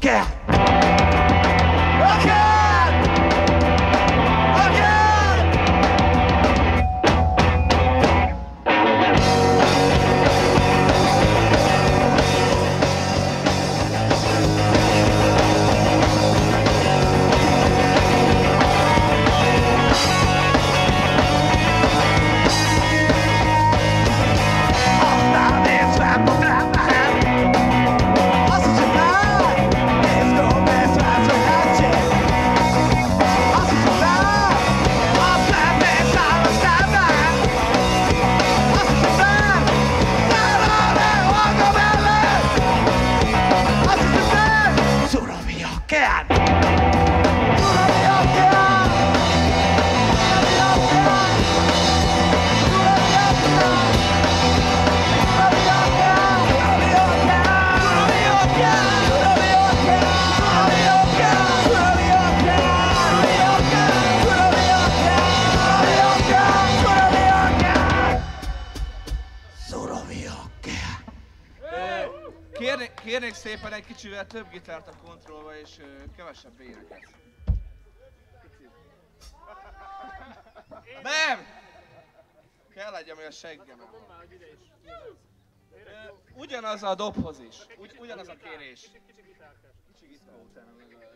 Look out! man. Kérnék, szépen egy kicsivel több gitárt a kontrollba és kevesebb éneket. Nem! Kell legyen a seggem. Ugyanaz a dobhoz is. Ugy, ugyanaz a kérés. Kicsi gitár utána meg a-